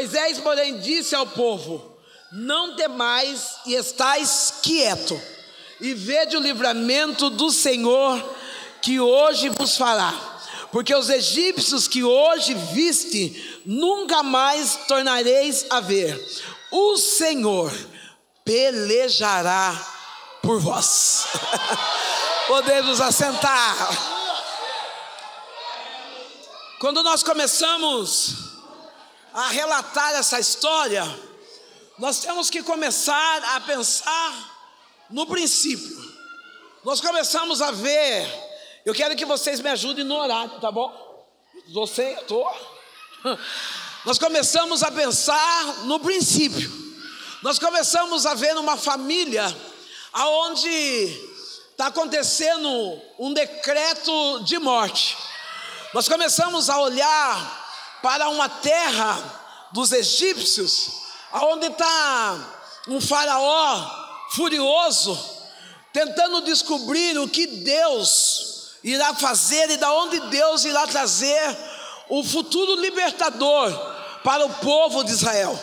Moisés, porém, disse ao povo: Não temais e estais quieto, e vede o livramento do Senhor que hoje vos fará. Porque os egípcios que hoje viste, nunca mais tornareis a ver. O Senhor pelejará por vós. Podemos assentar. Quando nós começamos a relatar essa história, nós temos que começar a pensar no princípio. Nós começamos a ver, eu quero que vocês me ajudem no horário, tá bom? Você, eu tô. Nós começamos a pensar no princípio. Nós começamos a ver uma família aonde está acontecendo um decreto de morte. Nós começamos a olhar para uma terra dos egípcios, aonde está um faraó furioso, tentando descobrir o que Deus irá fazer e da onde Deus irá trazer o futuro libertador para o povo de Israel.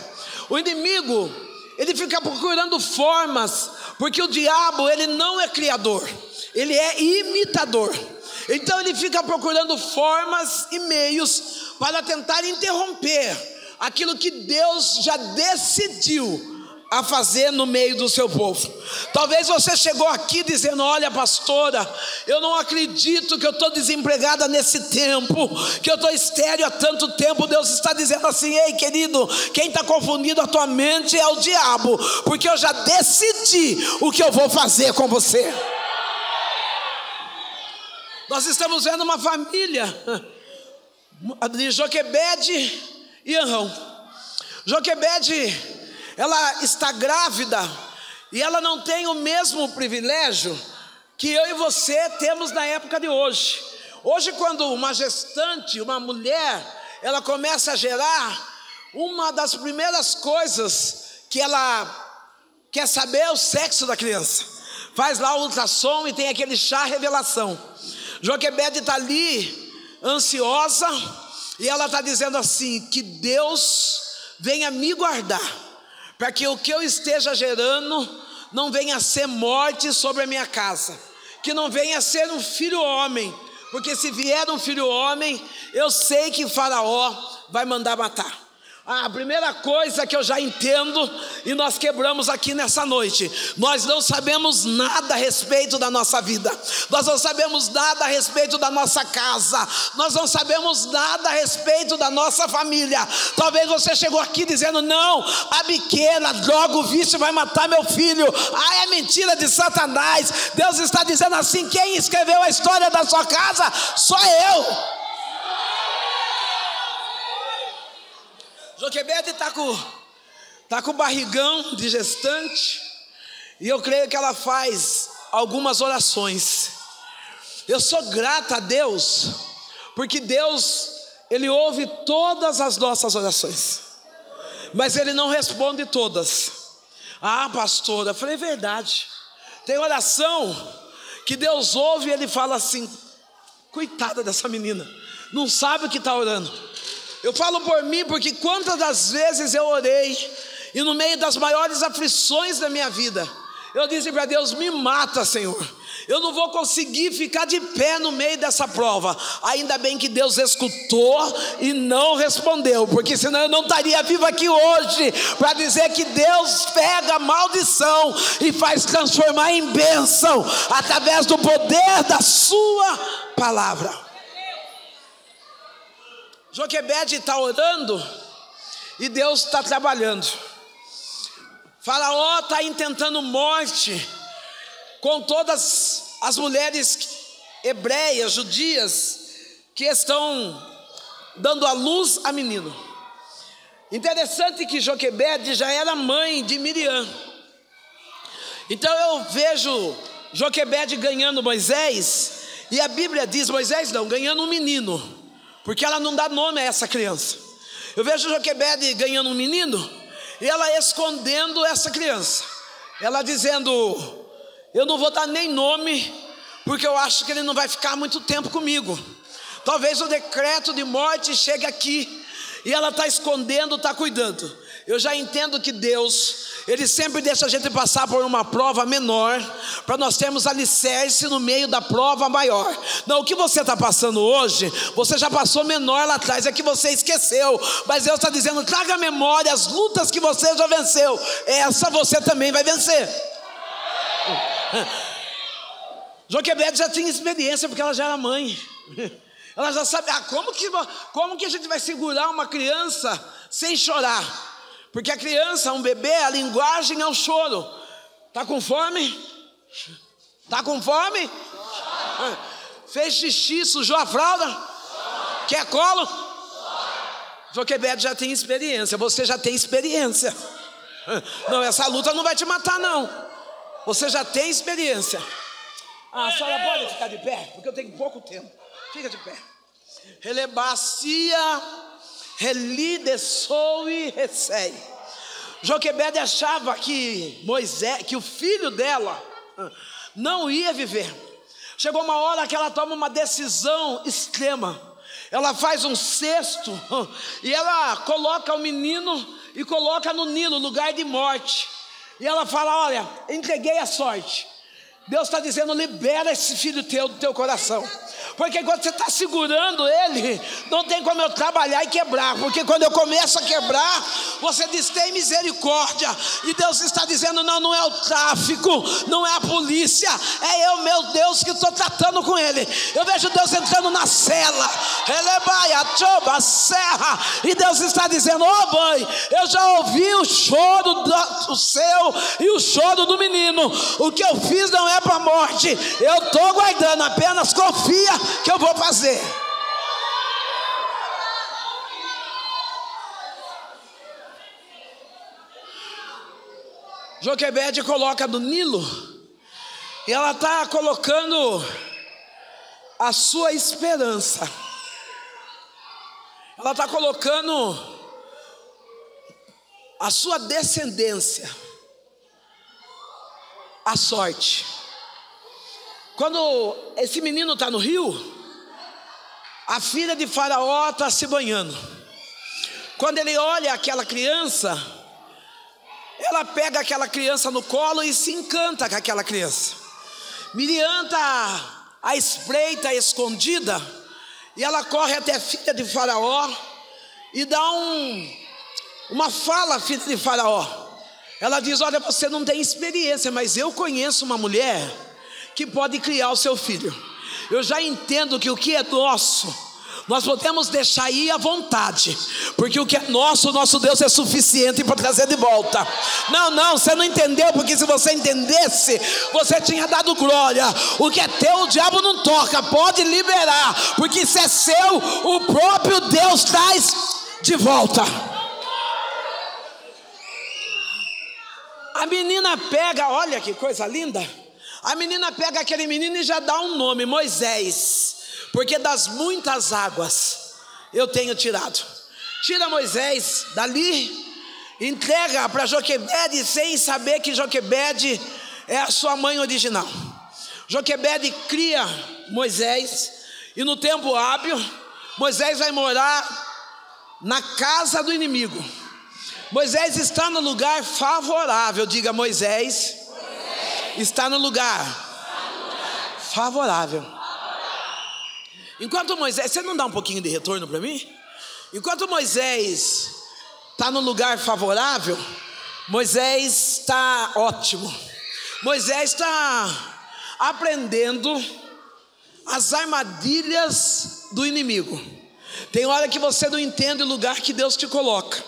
O inimigo, ele fica procurando formas, porque o diabo, ele não é criador, ele é imitador. Então ele fica procurando formas e meios para tentar interromper aquilo que Deus já decidiu a fazer no meio do seu povo. Talvez você chegou aqui dizendo: Olha, pastora, eu não acredito que eu estou desempregada nesse tempo, que eu estou estéreo há tanto tempo. Deus está dizendo assim: Ei, querido, quem está confundindo a tua mente é o diabo, porque eu já decidi o que eu vou fazer com você. Nós estamos vendo uma família de Joquebede e Anrão. Joquebede, ela está grávida e ela não tem o mesmo privilégio que eu e você temos na época de hoje. Hoje, quando uma gestante, uma mulher, ela começa a gerar, uma das primeiras coisas que ela quer saber é o sexo da criança. Faz lá o ultrassom e tem aquele chá revelação. Joquebede está ali, ansiosa, e ela está dizendo assim: que Deus venha me guardar, para que o que eu esteja gerando não venha ser morte sobre a minha casa, que não venha ser um filho homem, porque se vier um filho homem, eu sei que Faraó vai mandar matar. A primeira coisa que eu já entendo e nós quebramos aqui nessa noite, nós não sabemos nada a respeito da nossa vida, nós não sabemos nada a respeito da nossa casa, nós não sabemos nada a respeito da nossa família. Talvez você chegou aqui dizendo: Não, a pequena, droga, o vício vai matar meu filho. Ah, é mentira de Satanás. Deus está dizendo assim: Quem escreveu a história da sua casa? Só eu. Joquebede está com, tá com barrigão de gestante, e eu creio que ela faz algumas orações. Eu sou grata a Deus, porque Deus, Ele ouve todas as nossas orações, mas Ele não responde todas. Ah, pastora, eu falei é verdade. Tem oração que Deus ouve e Ele fala assim: coitada dessa menina, não sabe o que está orando. Eu falo por mim porque quantas das vezes eu orei e no meio das maiores aflições da minha vida, eu disse para Deus: me mata, Senhor. Eu não vou conseguir ficar de pé no meio dessa prova. Ainda bem que Deus escutou e não respondeu, porque senão eu não estaria vivo aqui hoje para dizer que Deus pega a maldição e faz transformar em bênção através do poder da Sua palavra. Joquebede está orando e Deus está trabalhando. Faraó está intentando morte com todas as mulheres hebreias, judias, que estão dando a luz a menino. Interessante que Joquebede já era mãe de Miriam. Então eu vejo Joquebede ganhando Moisés, e a Bíblia diz: Moisés não, ganhando um menino porque ela não dá nome a essa criança. Eu vejo Joquebede ganhando um menino e ela escondendo essa criança. Ela dizendo: Eu não vou dar nem nome, porque eu acho que ele não vai ficar muito tempo comigo. Talvez o decreto de morte chegue aqui e ela está escondendo, está cuidando. Eu já entendo que Deus, Ele sempre deixa a gente passar por uma prova menor, para nós termos alicerce no meio da prova maior. Não, o que você está passando hoje, você já passou menor lá atrás, é que você esqueceu, mas Deus está dizendo: traga à memória as lutas que você já venceu, essa você também vai vencer. Joquebede já tinha experiência, porque ela já era mãe. Ela já sabe, ah, como, que, como que a gente vai segurar uma criança sem chorar? Porque a criança, um bebê, a linguagem é o choro. Tá com fome? Tá com fome? Fez xixi, sujou a fralda? Quer colo? Joquebede já tem experiência, você já tem experiência. Não, essa luta não vai te matar, não. Você já tem experiência. Ah, a senhora pode ficar de pé, porque eu tenho pouco tempo. Fica de pé. Relebacia Relidessou e recei. Joquebede achava que Moisés, que o filho dela ah, não ia viver. Chegou uma hora que ela toma uma decisão extrema. Ela faz um cesto ah, e ela coloca o menino e coloca no Nilo, lugar de morte. E ela fala: Olha, entreguei a sorte. Deus está dizendo: libera esse filho teu do teu coração. Porque quando você está segurando ele, não tem como eu trabalhar e quebrar. Porque quando eu começo a quebrar, você diz: tem misericórdia. E Deus está dizendo: não, não é o tráfico, não é a polícia, é eu, meu Deus, que estou tratando com ele. Eu vejo Deus entrando na cela, elebaia, choba, serra. E Deus está dizendo: ô oh, mãe, eu já ouvi o choro do, do seu e o choro do menino. O que eu fiz não é para a morte, eu estou guardando, apenas confia que eu vou fazer. Joquebede coloca no Nilo, e ela está colocando a sua esperança, ela está colocando a sua descendência, a sorte. Quando esse menino está no rio, a filha de Faraó está se banhando. Quando ele olha aquela criança, ela pega aquela criança no colo e se encanta com aquela criança. Miriam está à espreita, escondida, e ela corre até a filha de Faraó e dá um, uma fala à filha de Faraó. Ela diz: Olha, você não tem experiência, mas eu conheço uma mulher que pode criar o seu filho. Eu já entendo que o que é nosso, nós podemos deixar ir à vontade, porque o que é nosso, nosso Deus é suficiente para trazer de volta. Não, não, você não entendeu, porque se você entendesse, você tinha dado glória. O que é teu, o diabo não toca, pode liberar, porque se é seu, o próprio Deus traz de volta. A menina pega, olha que coisa linda. A menina pega aquele menino e já dá um nome, Moisés, porque das muitas águas eu tenho tirado. Tira Moisés dali, entrega para Joquebede sem saber que Joquebede é a sua mãe original. Joquebede cria Moisés e no tempo hábil, Moisés vai morar na casa do inimigo. Moisés está no lugar favorável, diga Moisés está no lugar favorável. Enquanto Moisés, você não dá um pouquinho de retorno para mim? Enquanto Moisés está no lugar favorável, Moisés está ótimo. Moisés está aprendendo as armadilhas do inimigo. Tem hora que você não entende o lugar que Deus te coloca.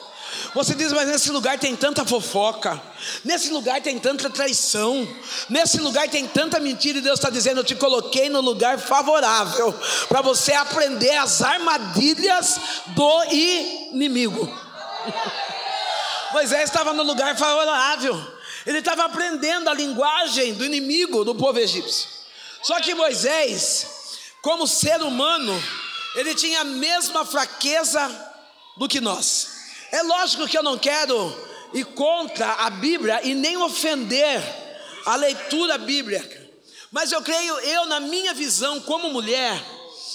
Você diz, mas nesse lugar tem tanta fofoca, nesse lugar tem tanta traição, nesse lugar tem tanta mentira, e Deus está dizendo: Eu te coloquei no lugar favorável para você aprender as armadilhas do inimigo. Moisés estava no lugar favorável, ele estava aprendendo a linguagem do inimigo do povo egípcio. Só que Moisés, como ser humano, ele tinha a mesma fraqueza do que nós. É lógico que eu não quero ir contra a Bíblia e nem ofender a leitura bíblica, mas eu creio, eu, na minha visão como mulher,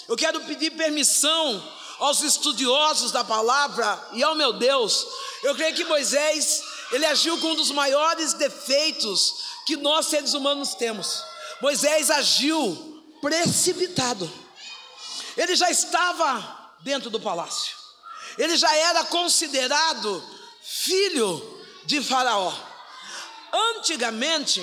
eu quero pedir permissão aos estudiosos da palavra e ao meu Deus, eu creio que Moisés, ele agiu com um dos maiores defeitos que nós seres humanos temos. Moisés agiu precipitado. Ele já estava dentro do palácio. Ele já era considerado filho de Faraó. Antigamente,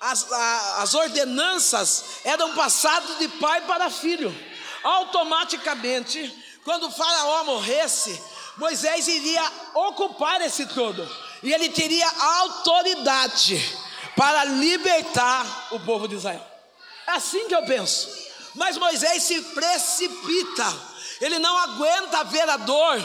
as, as ordenanças eram passadas de pai para filho. Automaticamente, quando Faraó morresse, Moisés iria ocupar esse trono e ele teria autoridade para libertar o povo de Israel. É assim que eu penso. Mas Moisés se precipita ele não aguenta ver a dor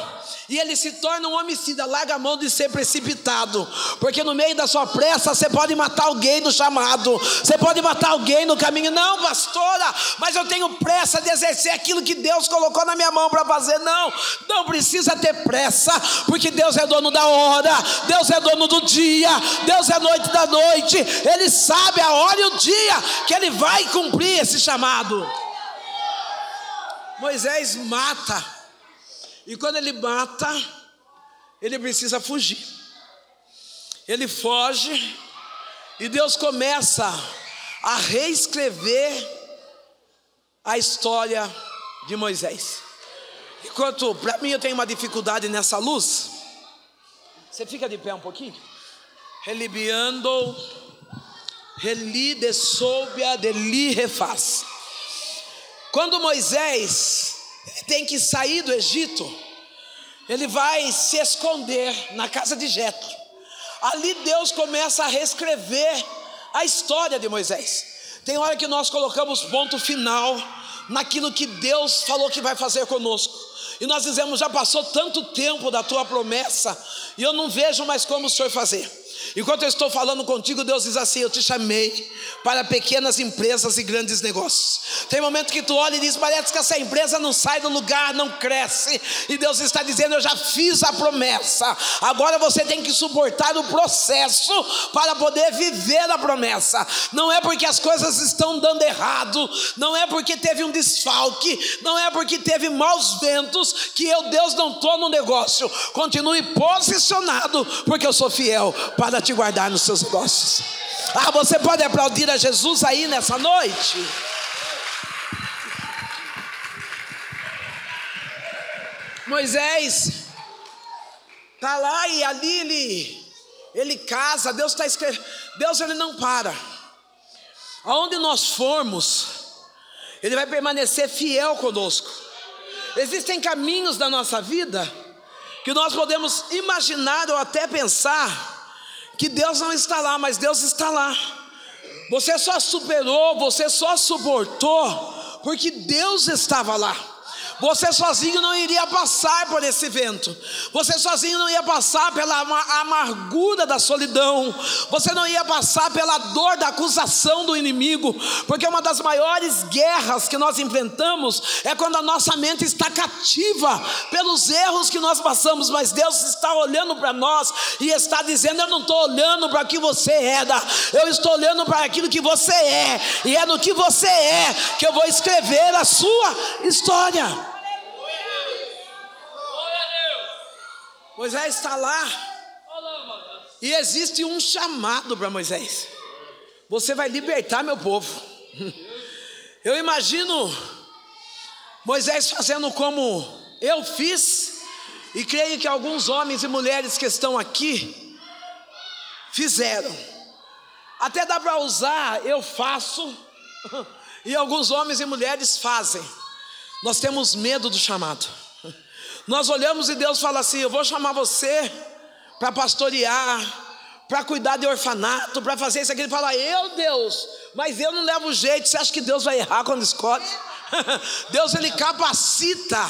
e ele se torna um homicida, larga a mão de ser precipitado, porque no meio da sua pressa você pode matar alguém no chamado, você pode matar alguém no caminho. Não, pastora, mas eu tenho pressa de exercer aquilo que Deus colocou na minha mão para fazer. Não, não precisa ter pressa, porque Deus é dono da hora, Deus é dono do dia, Deus é noite da noite, Ele sabe a hora e o dia que Ele vai cumprir esse chamado. Moisés mata. E quando ele mata, ele precisa fugir. Ele foge e Deus começa a reescrever a história de Moisés. Enquanto para mim eu tenho uma dificuldade nessa luz, você fica de pé um pouquinho. Relibiando, reli de soubia de li refaz. Quando Moisés tem que sair do Egito, ele vai se esconder na casa de Jetro. Ali Deus começa a reescrever a história de Moisés. Tem hora que nós colocamos ponto final naquilo que Deus falou que vai fazer conosco. E nós dizemos: já passou tanto tempo da tua promessa, e eu não vejo mais como o Senhor fazer. Enquanto eu estou falando contigo, Deus diz assim: Eu te chamei para pequenas empresas e grandes negócios. Tem momento que tu olha e diz: Parece que essa empresa não sai do lugar, não cresce. E Deus está dizendo: Eu já fiz a promessa. Agora você tem que suportar o processo para poder viver a promessa. Não é porque as coisas estão dando errado, não é porque teve um desfalque, não é porque teve maus ventos que eu, Deus, não estou no negócio. Continue posicionado, porque eu sou fiel para te guardar nos seus negócios. Ah, você pode aplaudir a Jesus aí nessa noite? Moisés está lá e ali ele, ele casa, Deus está escrevendo, Deus ele não para. Aonde nós formos, Ele vai permanecer fiel conosco. Existem caminhos da nossa vida que nós podemos imaginar ou até pensar que Deus não está lá, mas Deus está lá. Você só superou, você só suportou, porque Deus estava lá. Você sozinho não iria passar por esse vento. Você sozinho não ia passar pela amargura da solidão. Você não ia passar pela dor da acusação do inimigo. Porque uma das maiores guerras que nós enfrentamos é quando a nossa mente está cativa pelos erros que nós passamos. Mas Deus está olhando para nós e está dizendo: Eu não estou olhando para o que você era, eu estou olhando para aquilo que você é. E é no que você é que eu vou escrever a sua história. Moisés está lá. E existe um chamado para Moisés. Você vai libertar meu povo. Eu imagino Moisés fazendo como eu fiz, e creio que alguns homens e mulheres que estão aqui fizeram. Até dá para usar, eu faço, e alguns homens e mulheres fazem. Nós temos medo do chamado. Nós olhamos e Deus fala assim: Eu vou chamar você para pastorear, para cuidar de orfanato, para fazer isso aqui. Ele fala: Eu, Deus, mas eu não levo jeito. Você acha que Deus vai errar quando escolhe? Deus, ele capacita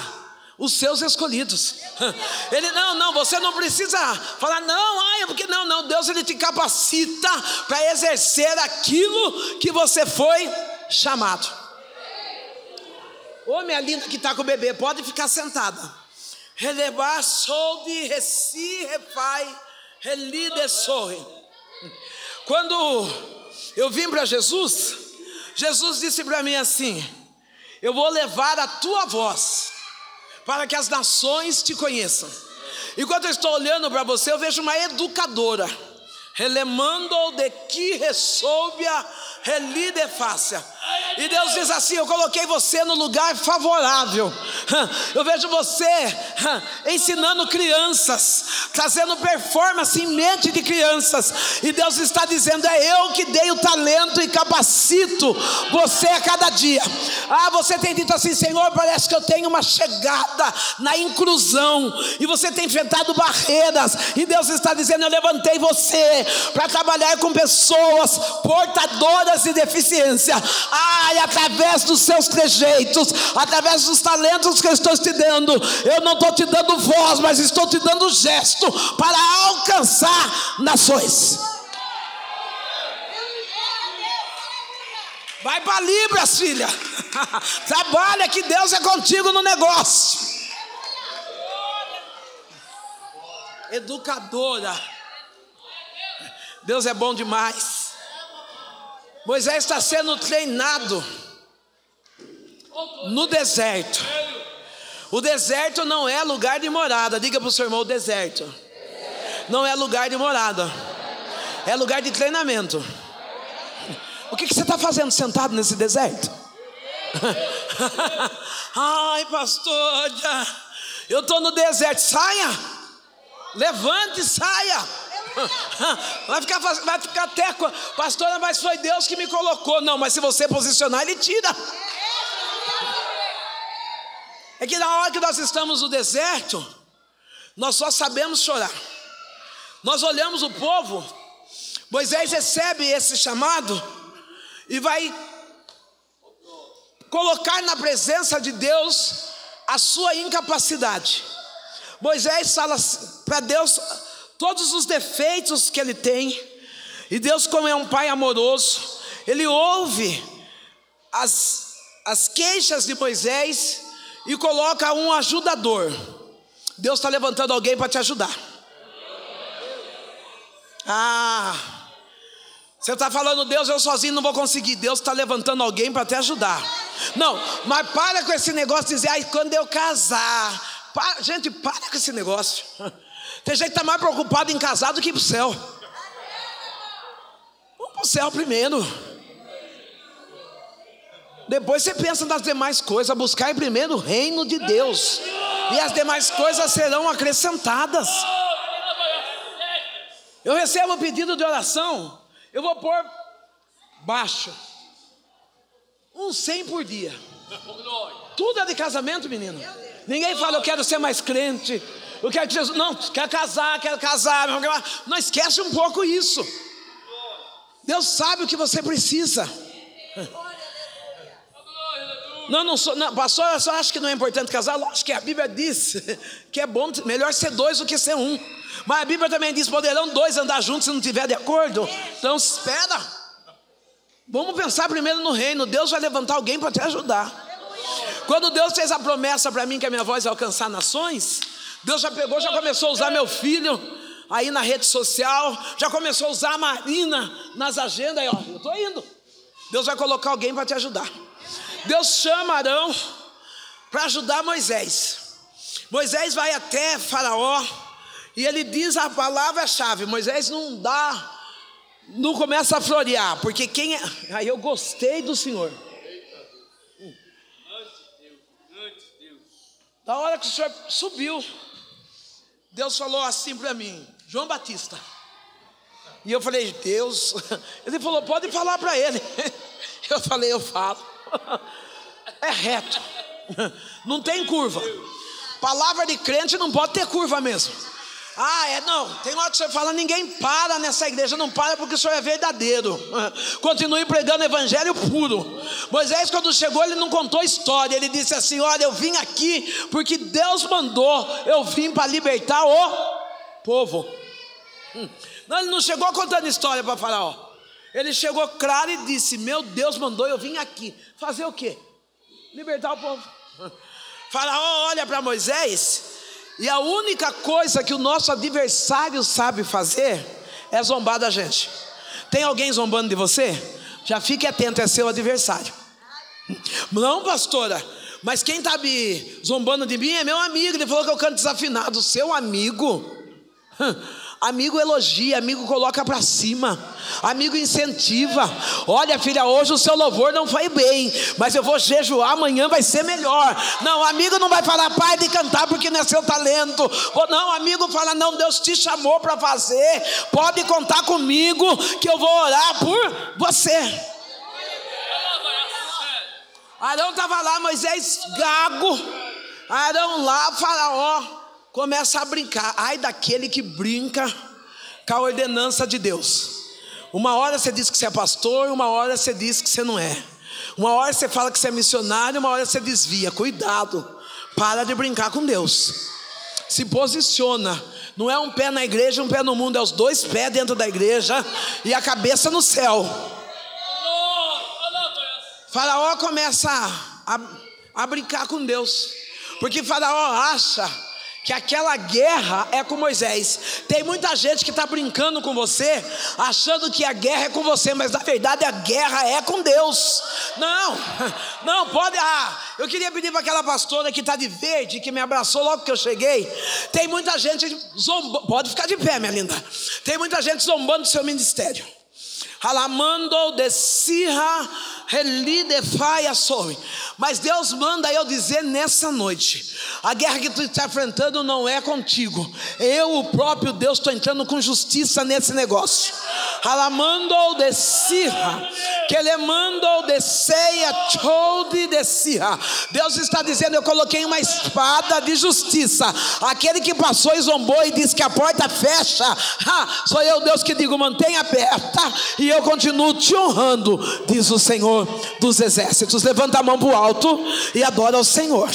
os seus escolhidos. Ele não, não, você não precisa falar não, ai, porque não, não, Deus ele te capacita para exercer aquilo que você foi chamado. Ô minha linda que está com o bebê, pode ficar sentada. Relevar sou de reci refai, relide. Quando eu vim para Jesus, Jesus disse para mim assim: Eu vou levar a tua voz para que as nações te conheçam. Enquanto eu estou olhando para você, eu vejo uma educadora, relemando de que ressoubia relide fácil. E Deus diz assim: Eu coloquei você no lugar favorável. Eu vejo você ensinando crianças, trazendo performance em mente de crianças. E Deus está dizendo: É eu que dei o talento e capacito você a cada dia. Ah, você tem dito assim, Senhor, parece que eu tenho uma chegada na inclusão. E você tem enfrentado barreiras. E Deus está dizendo: Eu levantei você para trabalhar com pessoas portadoras de deficiência. E através dos seus trejeitos, através dos talentos que eu estou te dando, eu não estou te dando voz, mas estou te dando gesto para alcançar nações. Vai para Libras, filha. Trabalha que Deus é contigo no negócio. Educadora. Deus é bom demais. Moisés está sendo treinado no deserto. O deserto não é lugar de morada. Diga para o seu irmão: o deserto não é lugar de morada, é lugar de treinamento. O que, que você está fazendo sentado nesse deserto? Ai, pastor, eu estou no deserto. Saia, levante, saia. Vai ficar, vai ficar até. Pastora, mas foi Deus que me colocou. Não, mas se você posicionar, Ele tira. É que na hora que nós estamos no deserto, nós só sabemos chorar. Nós olhamos o povo, Moisés recebe esse chamado e vai colocar na presença de Deus a sua incapacidade. Moisés fala para Deus todos os defeitos que ele tem, e Deus, como é um pai amoroso, ele ouve as, as queixas de Moisés e coloca um ajudador. Deus está levantando alguém para te ajudar. Ah, você está falando, Deus, eu sozinho não vou conseguir. Deus está levantando alguém para te ajudar. Não, mas para com esse negócio de dizer, ai, quando eu casar. Para, gente, para com esse negócio. Tem gente que está mais preocupado em casar do que ir para o céu. Vamos para o céu primeiro. Depois você pensa nas demais coisas, buscar em primeiro o reino de Deus. E as demais coisas serão acrescentadas. Eu recebo um pedido de oração. Eu vou pôr baixo. Um 100 por dia. Tudo é de casamento, menino. Ninguém fala, eu quero ser mais crente. Eu quero que Jesus, não, quer casar, quer casar. Não esquece um pouco isso. Deus sabe o que você precisa. Não, não sou, não, pastor, eu só acho que não é importante casar. Lógico que a Bíblia diz que é bom, melhor ser dois do que ser um. Mas a Bíblia também diz: poderão dois andar juntos se não tiver de acordo. Então espera. Vamos pensar primeiro no reino. Deus vai levantar alguém para te ajudar. Quando Deus fez a promessa para mim que a minha voz ia alcançar nações, Deus já pegou, já começou a usar meu filho aí na rede social, já começou a usar a Marina nas agendas, aí, ó, eu estou indo. Deus vai colocar alguém para te ajudar. Deus chama Arão para ajudar Moisés. Moisés vai até Faraó e ele diz a palavra-chave. Moisés não dá, não começa a florear, porque quem é. Aí eu gostei do Senhor. Da hora que o Senhor subiu, Deus falou assim para mim, João Batista. E eu falei, Deus, ele falou, pode falar para ele. Eu falei, eu falo. É reto, não tem curva. Palavra de crente não pode ter curva mesmo. Ah, é, não, tem hora que você fala, ninguém para nessa igreja, não para porque o senhor é verdadeiro. Continue pregando evangelho puro. Moisés, quando chegou, ele não contou história, ele disse assim: Olha, eu vim aqui porque Deus mandou, eu vim para libertar o povo. Hum. Não, ele não chegou contando história para Faraó. Ele chegou claro e disse: Meu Deus mandou, eu vim aqui. Fazer o quê? Libertar o povo. Faraó olha para Moisés e a única coisa que o nosso adversário sabe fazer é zombar da gente. Tem alguém zombando de você? Já fique atento, é seu adversário. Não, pastora, Mas quem está zombando de mim é meu amigo. Ele falou que eu canto desafinado. Seu amigo? Amigo elogia, amigo coloca para cima, amigo incentiva. Olha, filha, hoje o seu louvor não foi bem, mas eu vou jejuar, amanhã vai ser melhor. Não, amigo não vai falar, pai, de cantar porque não é seu talento. Não, amigo fala, não, Deus te chamou para fazer. Pode contar comigo que eu vou orar por você. Arão estava lá, Moisés gago. Arão lá, faraó começa a brincar. Ai daquele que brinca com a ordenança de Deus. Uma hora você diz que você é pastor, uma hora você diz que você não é. Uma hora você fala que você é missionário, uma hora você desvia. Cuidado, para de brincar com Deus. Se posiciona. Não é um pé na igreja, um pé no mundo, é os dois pés dentro da igreja e a cabeça no céu. Faraó começa a, a, brincar com Deus, porque Faraó acha que aquela guerra é com Moisés. Tem muita gente que está brincando com você, achando que a guerra é com você, mas na verdade a guerra é com Deus. Não, não pode. Ah, eu queria pedir para aquela pastora que está de verde, que me abraçou logo que eu cheguei. Tem muita gente zombando, pode ficar de pé, minha linda. Tem muita gente zombando do seu ministério. Alamando de sirra mas Deus manda eu dizer nessa noite: a guerra que tu está enfrentando não é contigo. Eu, o próprio Deus, estou entrando com justiça nesse negócio. Alamando de sirra, que ele mandou de ceia, de Deus está dizendo: Eu coloquei uma espada de justiça. Aquele que passou e zombou e disse que a porta fecha, ha, sou eu, Deus, que digo: mantenha aberta e eu continuo te honrando, diz o Senhor dos exércitos. Levanta a mão para o alto e adora ao Senhor.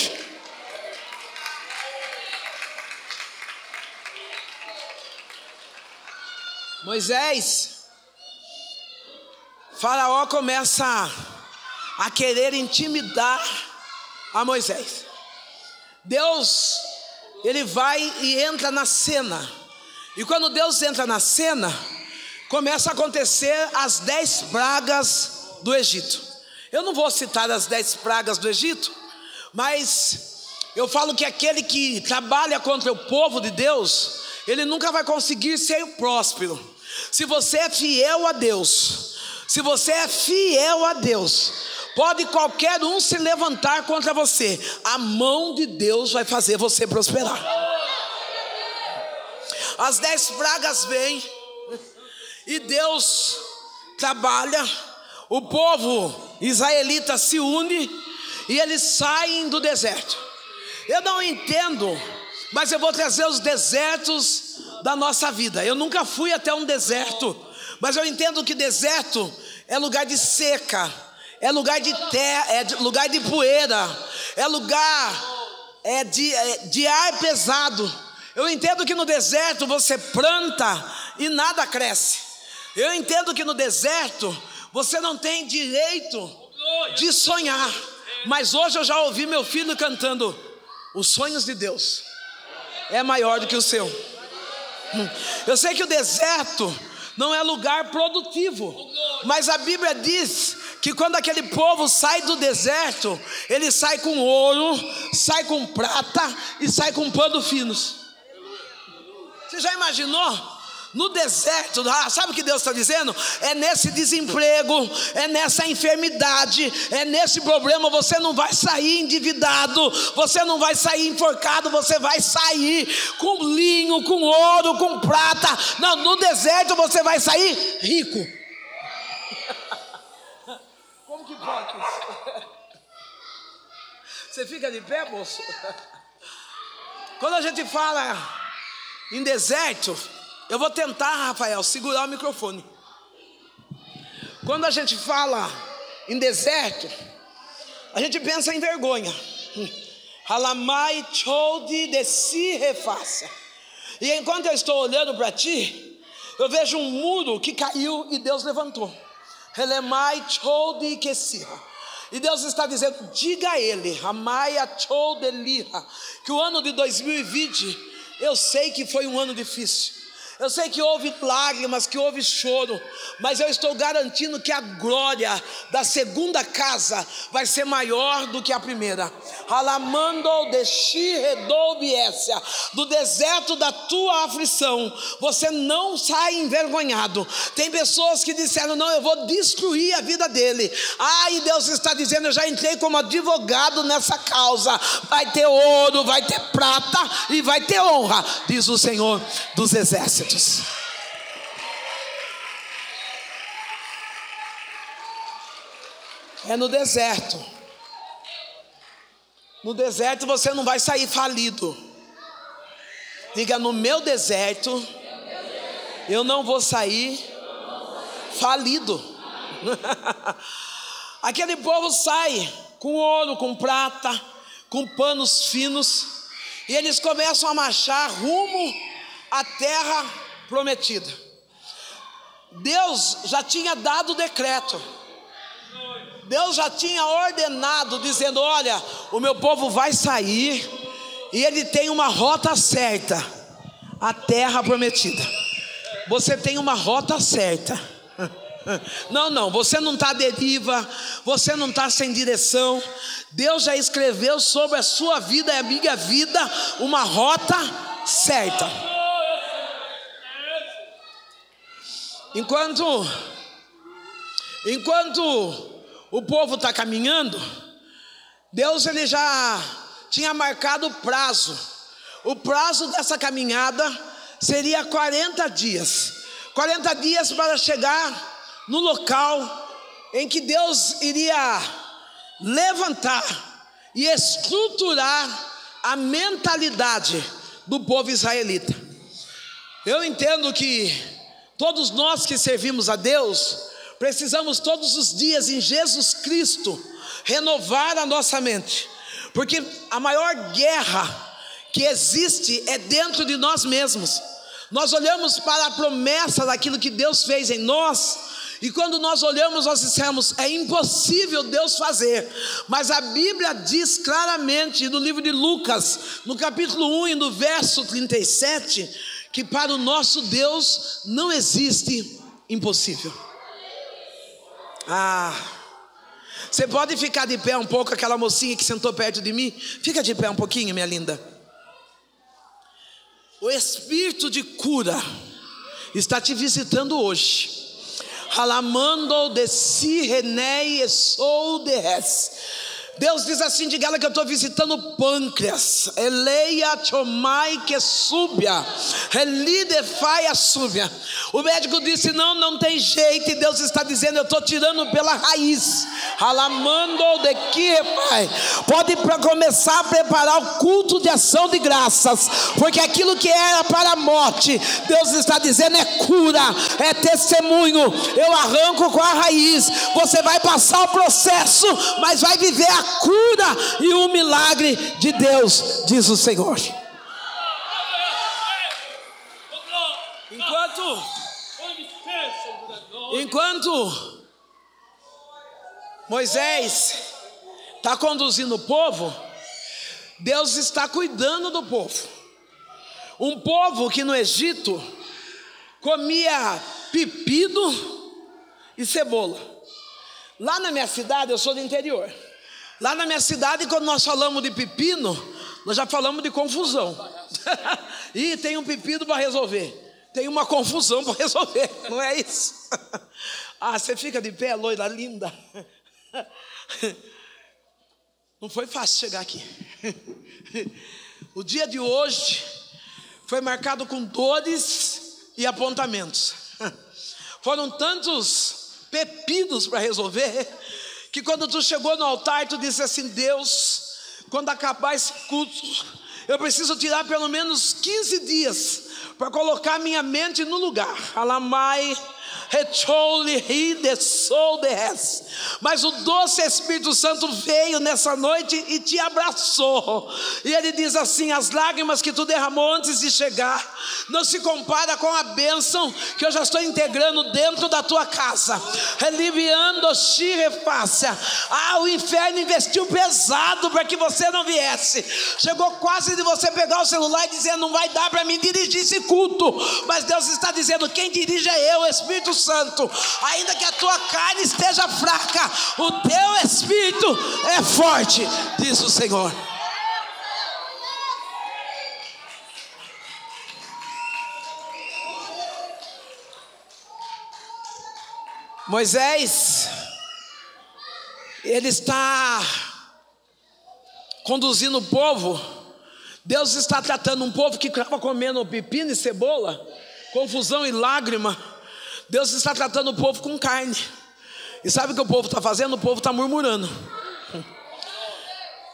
Moisés, Faraó começa a querer intimidar a Moisés. Deus, ele vai e entra na cena. E quando Deus entra na cena, começa a acontecer as dez pragas do Egito. Eu não vou citar as dez pragas do Egito, mas eu falo que aquele que trabalha contra o povo de Deus, ele nunca vai conseguir ser próspero. Se você é fiel a Deus, se você é fiel a Deus, pode qualquer um se levantar contra você, a mão de Deus vai fazer você prosperar. As dez pragas vêm, e Deus trabalha o povo israelita se une e eles saem do deserto. Eu não entendo, mas eu vou trazer os desertos da nossa vida. Eu nunca fui até um deserto, mas eu entendo que deserto é lugar de seca, é lugar de terra, é lugar de poeira, é lugar é de, é de ar pesado. Eu entendo que no deserto você planta e nada cresce. Eu entendo que no deserto você não tem direito de sonhar. Mas hoje eu já ouvi meu filho cantando: Os sonhos de Deus é maior do que o seu. Eu sei que o deserto não é lugar produtivo, mas a Bíblia diz que quando aquele povo sai do deserto, ele sai com ouro, sai com prata e sai com pano finos. Você já imaginou? No deserto, ah, sabe o que Deus está dizendo? É nesse desemprego, é nessa enfermidade, é nesse problema. Você não vai sair endividado, você não vai sair enforcado, você vai sair com linho, com ouro, com prata. Não, no deserto você vai sair rico. Como que pode isso? Você fica de pé, moço? Quando a gente fala em deserto, eu vou tentar, Rafael, segurar o microfone. Quando a gente fala em deserto, a gente pensa em vergonha. Halamai chode de si refaça. E enquanto eu estou olhando para ti, eu vejo um muro que caiu e Deus levantou. Helemai chode que E Deus está dizendo: diga a ele, Amaya chode que o ano de 2020, eu sei que foi um ano difícil. Eu sei que houve lágrimas, que houve choro, mas eu estou garantindo que a glória da segunda casa vai ser maior do que a primeira. Alamando do deserto da tua aflição, você não sai envergonhado. Tem pessoas que disseram: Não, eu vou destruir a vida dele. E Deus está dizendo: Eu já entrei como advogado nessa causa. Vai ter ouro, vai ter prata e vai ter honra, diz o Senhor dos exércitos É no deserto. No deserto você não vai sair falido. Diga no meu deserto, eu não vou sair falido. Aquele povo sai com ouro, com prata, com panos finos, e eles começam a marchar rumo a terra prometida. Deus já tinha dado o decreto. Deus já tinha ordenado, dizendo: Olha, o meu povo vai sair e ele tem uma rota certa a terra prometida. Você tem uma rota certa. Não, não, você não está à deriva, você não está sem direção. Deus já escreveu sobre a sua vida e a minha vida uma rota certa. Enquanto, enquanto o povo está caminhando, Deus ele já tinha marcado o prazo. O prazo dessa caminhada seria 40 dias. 40 dias para chegar no local em que Deus iria levantar e estruturar a mentalidade do povo israelita. Eu entendo que Todos nós que servimos a Deus, precisamos todos os dias em Jesus Cristo renovar a nossa mente, porque a maior guerra que existe é dentro de nós mesmos. Nós olhamos para a promessa daquilo que Deus fez em nós, e quando nós olhamos, nós dissemos: é impossível Deus fazer, mas a Bíblia diz claramente no livro de Lucas, no capítulo 1 e no verso 37, que para o nosso Deus não existe impossível. Ah, você pode ficar de pé um pouco, aquela mocinha que sentou perto de mim? Fica de pé um pouquinho, minha linda. O espírito de cura está te visitando hoje. Halamando de si renei sou de res. Deus diz assim: diga ela que eu estou visitando o pâncreas. Eleia chomai que súbia. Elide faia súbia. O médico disse: não, não tem jeito. E Deus está dizendo: eu estou tirando pela raiz. Alamando de que, pai. Pode começar a preparar o culto de ação de graças. Porque aquilo que era para a morte, Deus está dizendo: é cura, é testemunho. Eu arranco com a raiz. Você vai passar o processo, mas vai viver a cura e o milagre de Deus, diz o Senhor. Enquanto, enquanto Moisés está conduzindo o povo, Deus está cuidando do povo. Um povo que no Egito comia pepino e cebola. Lá na minha cidade, eu sou do interior. Lá na minha cidade, quando nós falamos de pepino, nós já falamos de confusão. e tem um pepino para resolver. Tem uma confusão para resolver, não é isso? ah, você fica de pé, loira linda. Não foi fácil chegar aqui. O dia de hoje foi marcado com dores e apontamentos. Foram tantos pepinos para resolver que quando tu chegou no altar, tu disse assim: Deus, quando acabar esse culto, eu preciso tirar pelo menos 15 dias para colocar minha mente no lugar. Alamai, Mas o doce Espírito Santo veio nessa noite e te abraçou. E ele diz assim: as lágrimas que tu derramou antes de chegar, não se compara com a bênção que eu já estou integrando dentro da tua casa. Reliviando refácia. Ah, o inferno investiu pesado para que você não viesse. Chegou quase de você pegar o celular e dizer: não vai dar para mim dirigir esse culto. Mas Deus está dizendo: quem dirige é eu, o Espírito Santo. Ainda que a tua carne esteja fraca, o teu espírito é forte, diz o Senhor. Moisés, ele está conduzindo o povo. Deus está tratando um povo que estava comendo pepino e cebola, confusão e lágrima. Deus está tratando o povo com carne. E sabe o que o povo está fazendo? O povo está murmurando.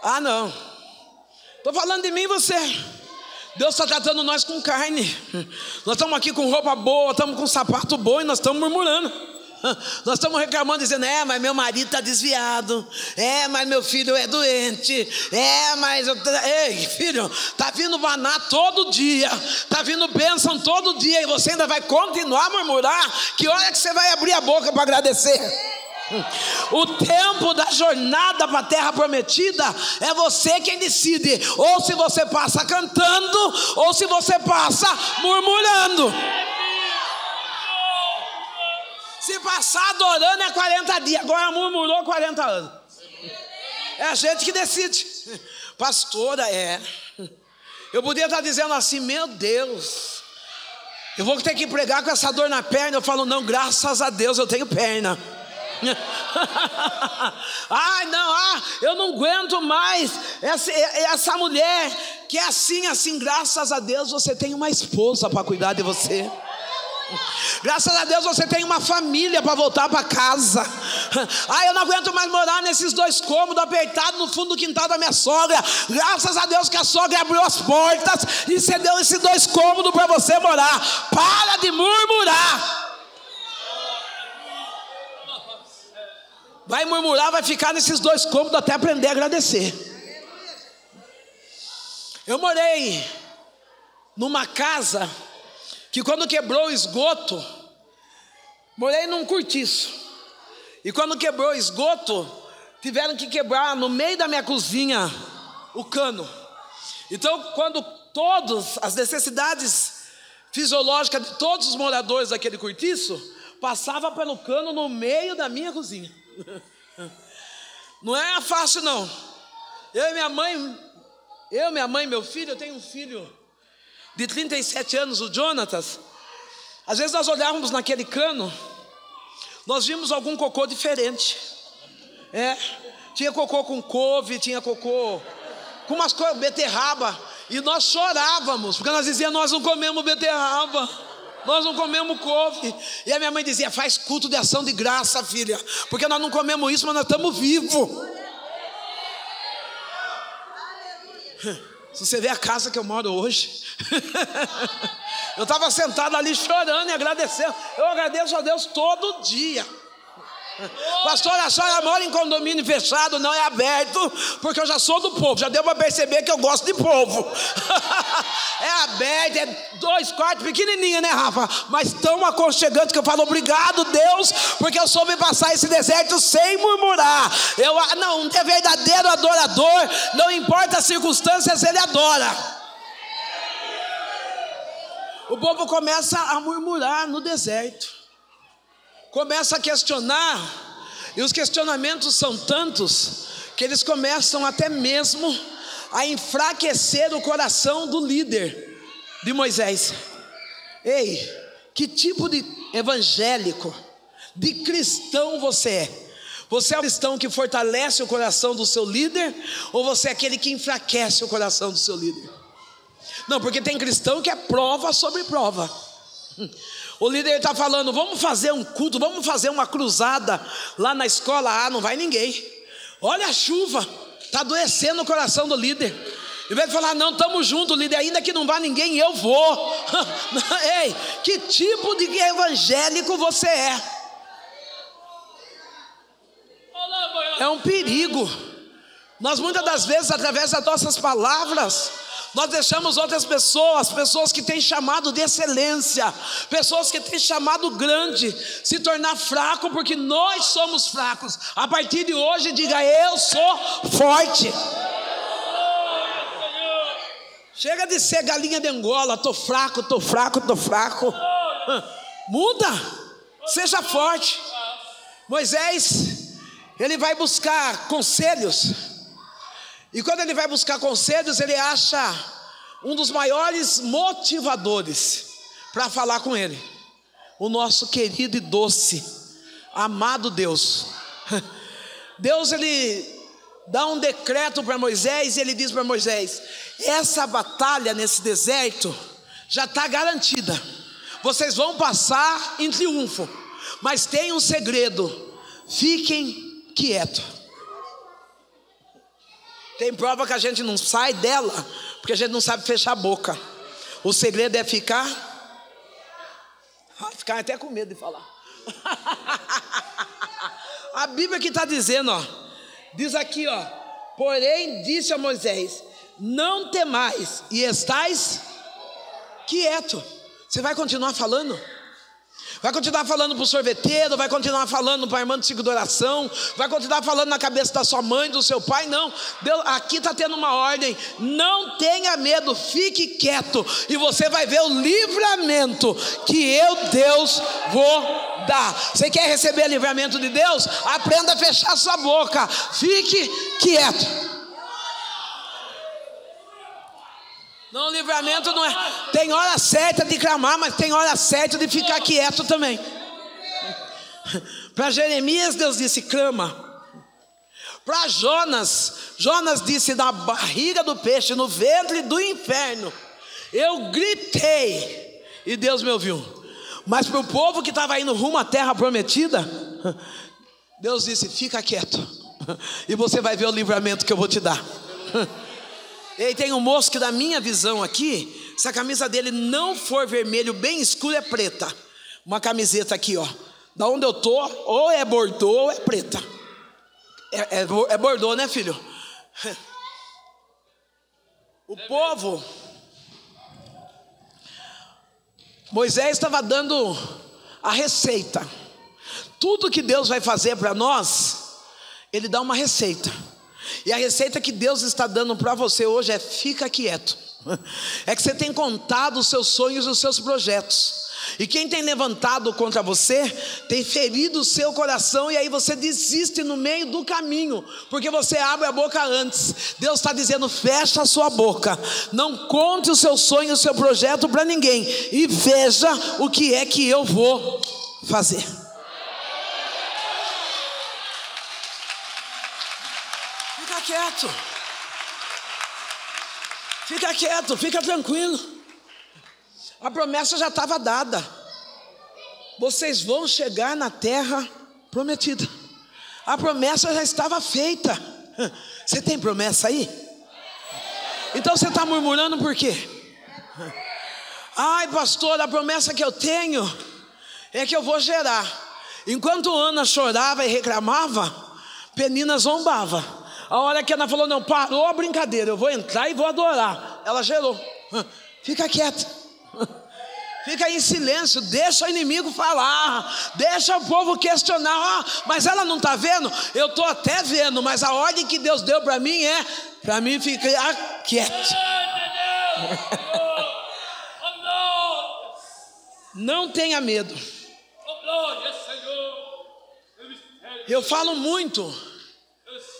Ah, não. Estou falando de mim você. Deus está tratando nós com carne. Nós estamos aqui com roupa boa, estamos com sapato bom e nós estamos murmurando. Nós estamos reclamando, dizendo: é, mas meu marido está desviado, é, mas meu filho é doente, é, mas. Eu, ei, filho, está vindo maná todo dia, está vindo bênção todo dia, e você ainda vai continuar a murmurar? Que hora que você vai abrir a boca para agradecer? O tempo da jornada para a terra prometida é você quem decide, ou se você passa cantando, ou se você passa murmurando. Se passar adorando é 40 dias, agora murmurou 40 anos. É a gente que decide. Pastora, é. Eu podia estar dizendo assim, meu Deus, eu vou ter que pregar com essa dor na perna. Eu falo, não, graças a Deus eu tenho perna. Ai, não, ah, eu não aguento mais essa, essa mulher que é assim, assim, graças a Deus você tem uma esposa para cuidar de você. Graças a Deus você tem uma família para voltar para casa. Ah, eu não aguento mais morar nesses dois cômodos apertados no fundo do quintal da minha sogra. Graças a Deus que a sogra abriu as portas e cedeu esses dois cômodos para você morar. Para de murmurar. Vai murmurar, vai ficar nesses dois cômodos até aprender a agradecer. Eu morei numa casa que quando quebrou o esgoto, morei num cortiço. E quando quebrou o esgoto, tiveram que quebrar no meio da minha cozinha o cano. Então, quando todas as necessidades fisiológicas de todos os moradores daquele cortiço passava pelo cano no meio da minha cozinha. Não é fácil não. Eu e minha mãe, eu, minha mãe, meu filho, eu tenho um filho de 37 anos, o Jonatas, às vezes nós olhávamos naquele cano, nós vimos algum cocô diferente. É, tinha cocô com couve, tinha cocô com umas coisas, beterraba, e nós chorávamos, porque nós dizíamos, nós não comemos beterraba. Nós não comemos couve. E a minha mãe dizia: faz culto de ação de graça, filha. Porque nós não comemos isso, mas nós estamos vivos. Se você vê a casa que eu moro hoje, eu estava sentado ali chorando e agradecendo. Eu agradeço a Deus todo dia. Pastor, a senhora mora em condomínio fechado, não é aberto, porque eu já sou do povo, já deu para perceber que eu gosto de povo. é aberto, é dois quartos, pequenininho, né, Rafa? Mas tão aconchegante que eu falo, obrigado, Deus, porque eu soube passar esse deserto sem murmurar. Eu, ah, não, é verdadeiro adorador, não importa as circunstâncias, ele adora. O povo começa a murmurar no deserto começa a questionar, e os questionamentos são tantos que eles começam até mesmo a enfraquecer o coração do líder de Moisés. Ei, que tipo de evangélico, de cristão você é? Você é o cristão que fortalece o coração do seu líder ou você é aquele que enfraquece o coração do seu líder? Não, porque tem cristão que é prova sobre prova. O líder está falando: vamos fazer um culto, vamos fazer uma cruzada lá na escola. Ah, não vai ninguém. Olha a chuva, está adoecendo o coração do líder. Em vez de falar, não, estamos juntos, líder, ainda que não vá ninguém, eu vou. Ei, que tipo de evangélico você é? É um perigo. Nós muitas das vezes, através das nossas palavras, nós deixamos outras pessoas, pessoas que têm chamado de excelência, pessoas que têm chamado grande, se tornar fraco, porque nós somos fracos. A partir de hoje, diga: Eu sou forte. Chega de ser galinha de Angola, tô fraco, tô fraco, tô fraco. Muda, seja forte. Moisés, ele vai buscar conselhos e quando ele vai buscar conselhos, ele acha um dos maiores motivadores para falar com ele. O nosso querido e doce, amado Deus. Deus ele dá um decreto para Moisés e ele diz para Moisés: essa batalha nesse deserto já está garantida. Vocês vão passar em triunfo, mas tem um segredo: fiquem quietos. Tem prova que a gente não sai dela, porque a gente não sabe fechar a boca. O segredo é ficar. Ah, ficar até com medo de falar. a Bíblia que está dizendo, ó, diz aqui, ó. Porém, disse a Moisés: Não temais, e estais quieto. Você vai continuar falando? Vai continuar falando para o sorveteiro, vai continuar falando para a irmã do ciclo de oração, vai continuar falando na cabeça da sua mãe, do seu pai, não. Deus, aqui está tendo uma ordem, não tenha medo, fique quieto, e você vai ver o livramento que eu, Deus, vou dar. Você quer receber livramento de Deus? Aprenda a fechar sua boca, fique quieto. Não, livramento não é. Tem hora certa de clamar, mas tem hora certa de ficar quieto também. Para Jeremias, Deus disse: clama. Para Jonas, Jonas disse: na barriga do peixe, no ventre do inferno, eu gritei e Deus me ouviu. Mas para o povo que estava indo rumo à terra prometida, Deus disse: fica quieto, e você vai ver o livramento que eu vou te dar. E aí tem um moço que, da minha visão aqui, se a camisa dele não for vermelho bem escuro, é preta. Uma camiseta aqui, ó. Da onde eu tô, ou é bordô ou é preta. É, é, é bordô, né, filho? O povo. Moisés estava dando a receita. Tudo que Deus vai fazer para nós, Ele dá uma receita. E a receita que Deus está dando para você hoje é: fica quieto. É que você tem contado os seus sonhos e os seus projetos. E quem tem levantado contra você tem ferido o seu coração, e aí você desiste no meio do caminho, porque você abre a boca antes. Deus está dizendo: fecha a sua boca, não conte o seu sonho, o seu projeto para ninguém, e veja o que é que eu vou fazer. Quieto. Fica quieto, fica tranquilo. A promessa já estava dada. Vocês vão chegar na terra prometida. A promessa já estava feita. Você tem promessa aí? Então você está murmurando por quê? Ai, pastor, a promessa que eu tenho é que eu vou gerar. Enquanto Ana chorava e reclamava, Penina zombava. A hora que Ana falou, não, parou a brincadeira, eu vou entrar e vou adorar. Ela gerou. Fica quieta. Fica em silêncio, deixa o inimigo falar, deixa o povo questionar. Ah, mas ela não está vendo? Eu estou até vendo, mas a ordem que Deus deu para mim é para mim ficar quieto. Não tenha medo. Eu falo muito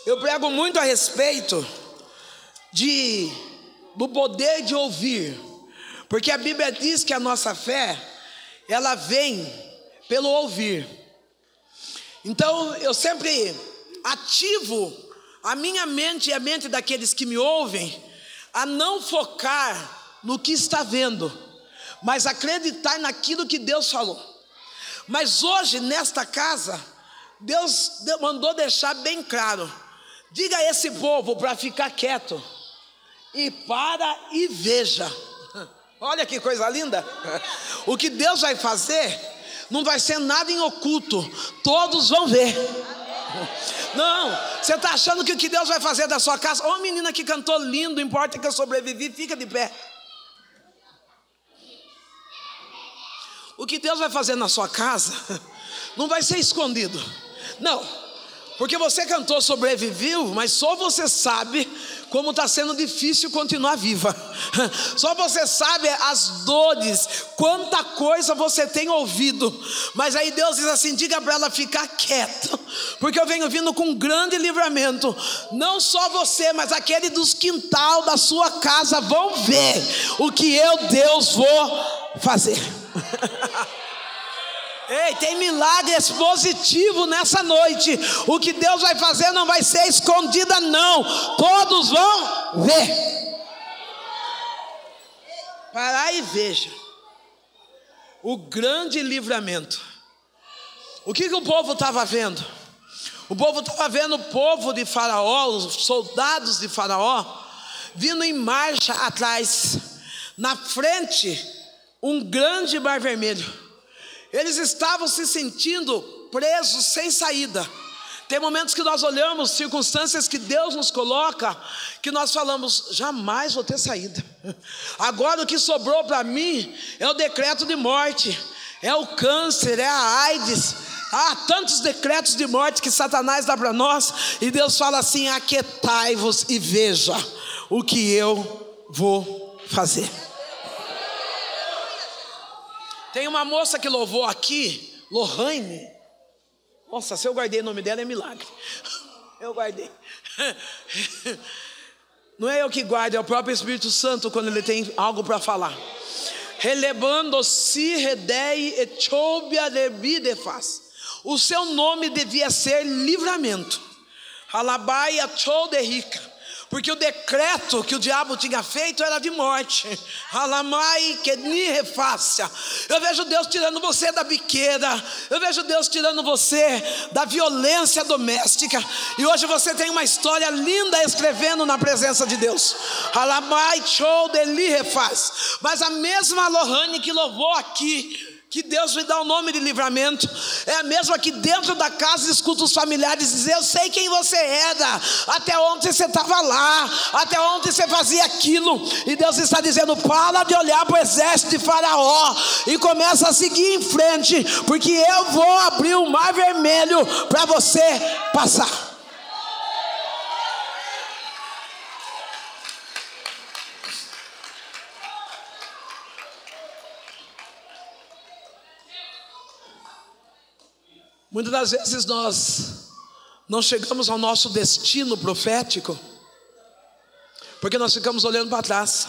eu prego muito a respeito de do poder de ouvir, porque a Bíblia diz que a nossa fé ela vem pelo ouvir. Então eu sempre ativo a minha mente e a mente daqueles que me ouvem a não focar no que está vendo, mas acreditar naquilo que Deus falou. Mas hoje nesta casa Deus mandou deixar bem claro Diga a esse povo para ficar quieto e para e veja. Olha que coisa linda. O que Deus vai fazer não vai ser nada em oculto, todos vão ver. Não, você está achando que o que Deus vai fazer da sua casa? Ô oh, menina que cantou lindo, importa que eu sobrevivi, fica de pé. O que Deus vai fazer na sua casa não vai ser escondido. Não, porque você cantou sobreviveu, mas só você sabe como está sendo difícil continuar viva. Só você sabe as dores, quanta coisa você tem ouvido. Mas aí Deus diz assim: diga para ela ficar quieta, porque eu venho vindo com um grande livramento. Não só você, mas aquele dos quintal da sua casa vão ver o que eu, Deus, vou fazer. Ei, tem milagre expositivo nessa noite. O que Deus vai fazer não vai ser escondida, não. Todos vão ver. Parar e veja. O grande livramento. O que, que o povo estava vendo? O povo estava vendo o povo de Faraó, os soldados de Faraó, vindo em marcha atrás. Na frente, um grande mar vermelho. Eles estavam se sentindo presos sem saída. Tem momentos que nós olhamos circunstâncias que Deus nos coloca, que nós falamos, jamais vou ter saída. Agora o que sobrou para mim é o decreto de morte, é o câncer, é a AIDS. Há tantos decretos de morte que Satanás dá para nós, e Deus fala assim: aquietai-vos e veja o que eu vou fazer. Tem uma moça que louvou aqui, Lohane. Nossa, se eu guardei o nome dela é milagre. Eu guardei. Não é eu que guardo, é o próprio Espírito Santo quando ele tem algo para falar. Relebando si redei etchobia debidefaz. O seu nome devia ser livramento. Alabai achou de rica porque o decreto que o diabo tinha feito era de morte. Alamai que ni refácia. Eu vejo Deus tirando você da biqueira, eu vejo Deus tirando você da violência doméstica, e hoje você tem uma história linda escrevendo na presença de Deus. Alamai show de li refaz. Mas a mesma Lohane que louvou aqui, que Deus me dá o nome de livramento, é a mesma que dentro da casa escuta os familiares dizer: Eu sei quem você era, até ontem você estava lá, até ontem você fazia aquilo, e Deus está dizendo: Para de olhar para o exército de Faraó e começa a seguir em frente, porque eu vou abrir o mar vermelho para você passar. Muitas das vezes nós não chegamos ao nosso destino profético, porque nós ficamos olhando para trás,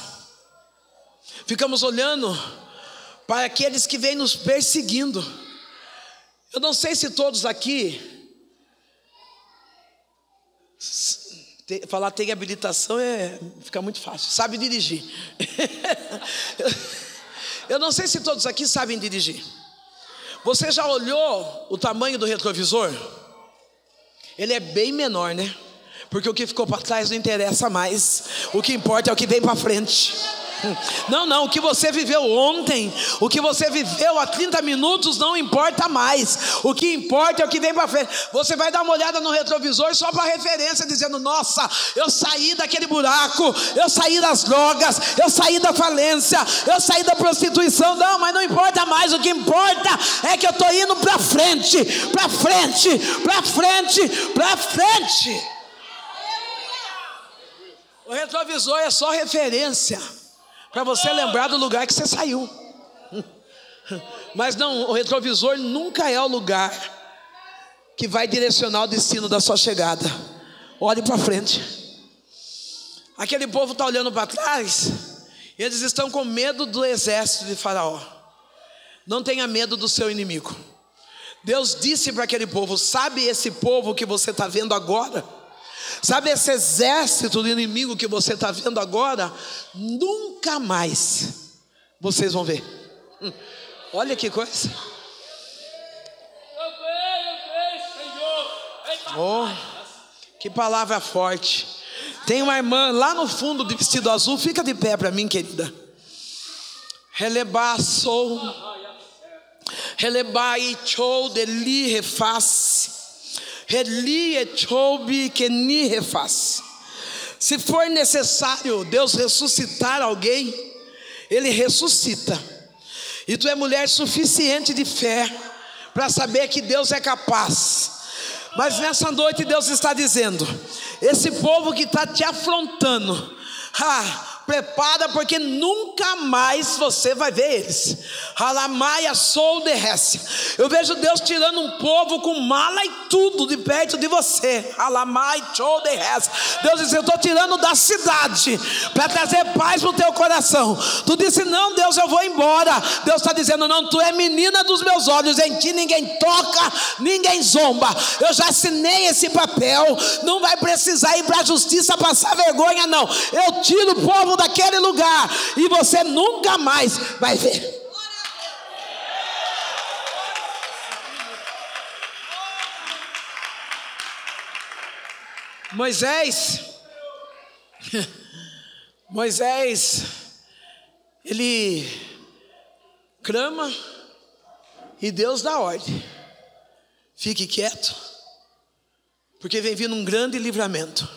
ficamos olhando para aqueles que vêm nos perseguindo. Eu não sei se todos aqui, falar tem habilitação é fica muito fácil, sabe dirigir. Eu não sei se todos aqui sabem dirigir. Você já olhou o tamanho do retrovisor? Ele é bem menor, né? Porque o que ficou para trás não interessa mais. O que importa é o que vem para frente. Não, não, o que você viveu ontem, o que você viveu há 30 minutos não importa mais. O que importa é o que vem para frente. Você vai dar uma olhada no retrovisor só para referência, dizendo: Nossa, eu saí daquele buraco, eu saí das drogas, eu saí da falência, eu saí da prostituição. Não, mas não importa mais. O que importa é que eu estou indo para frente, para frente, para frente, para frente. O retrovisor é só referência para você lembrar do lugar que você saiu. Mas não, o retrovisor nunca é o lugar que vai direcionar o destino da sua chegada. Olhe para frente. Aquele povo está olhando para trás, eles estão com medo do exército de Faraó. Não tenha medo do seu inimigo. Deus disse para aquele povo: Sabe esse povo que você está vendo agora? Sabe esse exército do inimigo que você está vendo agora? Nunca mais vocês vão ver. Hum, olha que coisa. Oh, que palavra forte. Tem uma irmã lá no fundo de vestido azul, fica de pé para mim, querida. Relebaçou. Relebai chou de li reface. Que. Se for necessário Deus ressuscitar alguém, Ele ressuscita. E tu é mulher suficiente de fé para saber que Deus é capaz. Mas nessa noite Deus está dizendo: esse povo que está te afrontando, ah, prepara porque nunca mais você vai ver eles. Alamaia sou de Eu vejo Deus tirando um povo com mala e tudo de perto de você. Alamai sou de Deus diz: Eu estou tirando da cidade para trazer paz no teu coração. Tu disse: Não, Deus, eu vou embora. Deus está dizendo: Não, tu é menina dos meus olhos. Em ti ninguém toca, ninguém zomba. Eu já assinei esse papel. Não vai precisar ir para a justiça passar vergonha, não. Eu tiro o povo daquele lugar e você nunca mais vai ver. Moisés, Moisés, ele clama e Deus dá ordem. Fique quieto, porque vem vindo um grande livramento.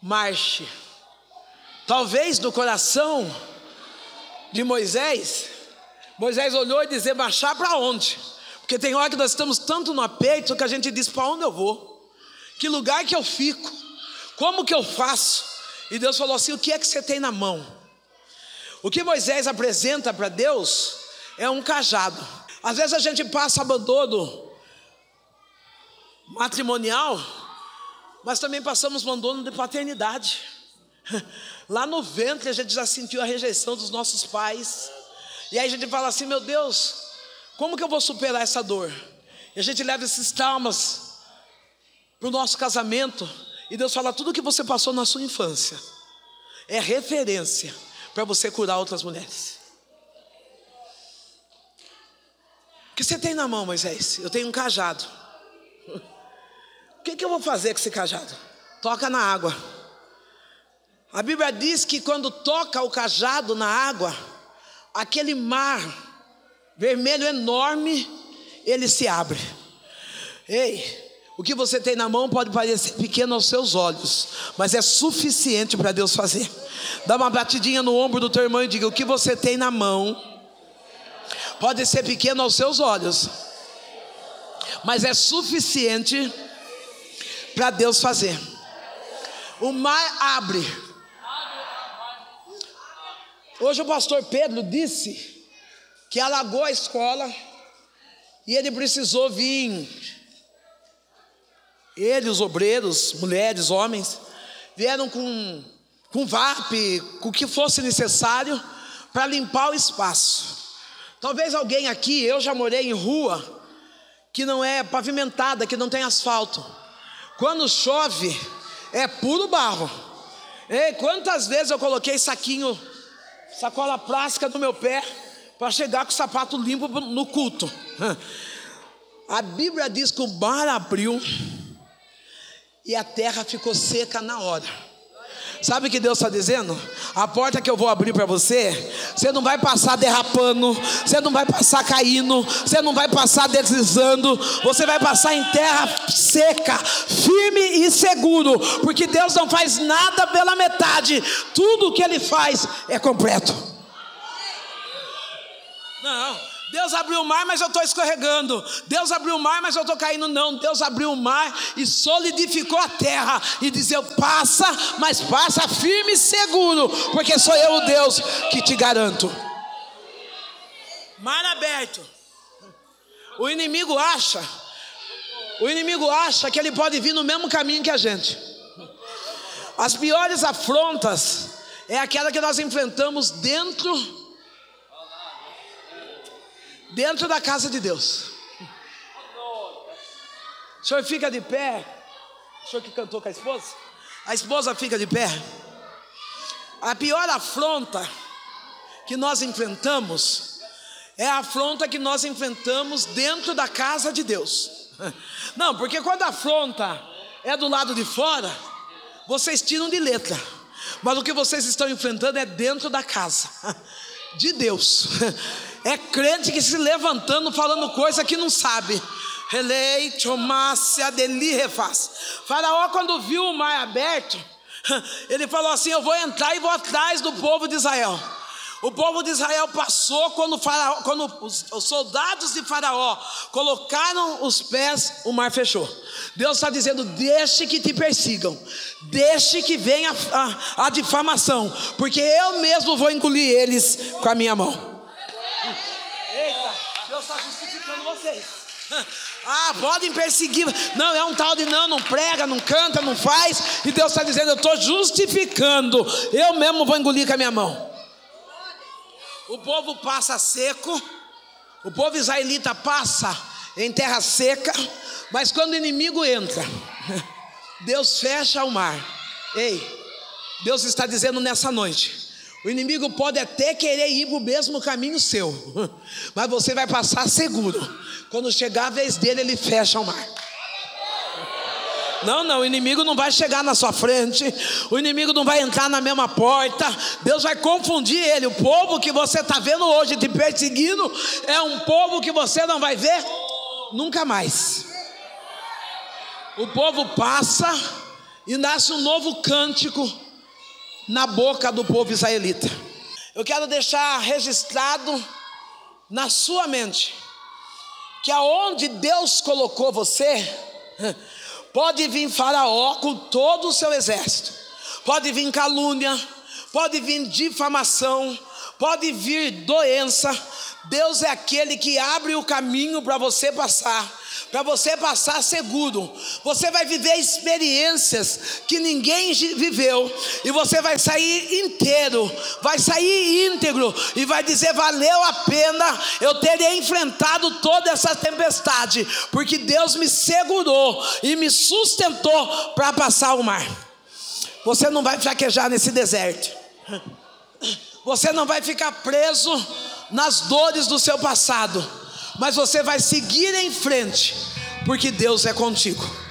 Marche. Talvez do coração de Moisés, Moisés olhou e disse: marchar para onde? Porque tem hora que nós estamos tanto no aperto que a gente diz: para onde eu vou? Que lugar que eu fico? Como que eu faço? E Deus falou assim: o que é que você tem na mão? O que Moisés apresenta para Deus é um cajado. Às vezes a gente passa abandono matrimonial, mas também passamos abandono de paternidade. Lá no ventre a gente já sentiu a rejeição dos nossos pais. E aí a gente fala assim: meu Deus, como que eu vou superar essa dor? E a gente leva esses traumas para o nosso casamento. E Deus fala: tudo que você passou na sua infância é referência para você curar outras mulheres. O que você tem na mão, Moisés? Eu tenho um cajado. O que, que eu vou fazer com esse cajado? Toca na água. A Bíblia diz que quando toca o cajado na água, aquele mar vermelho enorme, ele se abre. Ei, o que você tem na mão pode parecer pequeno aos seus olhos, mas é suficiente para Deus fazer. Dá uma batidinha no ombro do teu irmão e diga: O que você tem na mão pode ser pequeno aos seus olhos, mas é suficiente para Deus fazer. O mar abre Hoje o pastor Pedro disse que alagou a escola e ele precisou vir. Ele, os obreiros, mulheres, homens, vieram com, com VAP, com o que fosse necessário para limpar o espaço. Talvez alguém aqui, eu já morei em rua que não é pavimentada, que não tem asfalto. Quando chove, é puro barro. Ei, quantas vezes eu coloquei saquinho sacola plástica no meu pé para chegar com o sapato limpo no culto. A Bíblia diz que o mar abriu e a terra ficou seca na hora. Sabe o que Deus está dizendo? A porta que eu vou abrir para você, você não vai passar derrapando, você não vai passar caindo, você não vai passar deslizando, você vai passar em terra seca, firme e seguro, porque Deus não faz nada pela metade, tudo o que Ele faz é completo. Não. Deus abriu o mar, mas eu estou escorregando. Deus abriu o mar, mas eu estou caindo. Não, Deus abriu o mar e solidificou a terra. E dizeu: passa, mas passa firme e seguro, porque sou eu o Deus que te garanto. Mar aberto. O inimigo acha, o inimigo acha que ele pode vir no mesmo caminho que a gente. As piores afrontas é aquela que nós enfrentamos dentro dentro da casa de Deus. O senhor fica de pé. O senhor que cantou com a esposa? A esposa fica de pé. A pior afronta que nós enfrentamos é a afronta que nós enfrentamos dentro da casa de Deus. Não, porque quando a afronta é do lado de fora, vocês tiram de letra, mas o que vocês estão enfrentando é dentro da casa de Deus. É crente que se levantando, falando coisa que não sabe. Faraó, quando viu o mar aberto, ele falou assim: Eu vou entrar e vou atrás do povo de Israel. O povo de Israel passou quando, faraó, quando os, os, soldados de Faraó colocaram os pés, o mar fechou. Deus está dizendo: deixe que te persigam, deixe que venha a, a difamação, porque eu mesmo vou engolir eles com a minha mão. Deus está justificando vocês. Ah, podem perseguir. Não, é um tal de não, não prega, não canta, não faz. E Deus está dizendo: eu estou justificando. Eu mesmo vou engolir com a minha mão. O povo passa seco, o povo israelita passa em terra seca, mas quando o inimigo entra, Deus fecha o mar. Ei, Deus está dizendo nessa noite: o inimigo pode até querer ir para o mesmo caminho seu, mas você vai passar seguro. Quando chegar a vez dele, ele fecha o mar. Não, não, o inimigo não vai chegar na sua frente, o inimigo não vai entrar na mesma porta, Deus vai confundir ele. O povo que você está vendo hoje te perseguindo é um povo que você não vai ver nunca mais. O povo passa e nasce um novo cântico na boca do povo israelita. Eu quero deixar registrado na sua mente que aonde Deus colocou você, Pode vir Faraó com todo o seu exército, pode vir calúnia, pode vir difamação, pode vir doença. Deus é aquele que abre o caminho para você passar para você passar seguro. Você vai viver experiências que ninguém viveu, e você vai sair inteiro, vai sair íntegro, e vai dizer: valeu a pena eu ter enfrentado toda essa tempestade, porque Deus me segurou e me sustentou para passar o mar. Você não vai fraquejar nesse deserto. Você não vai ficar preso nas dores do seu passado mas você vai seguir em frente, porque Deus é contigo.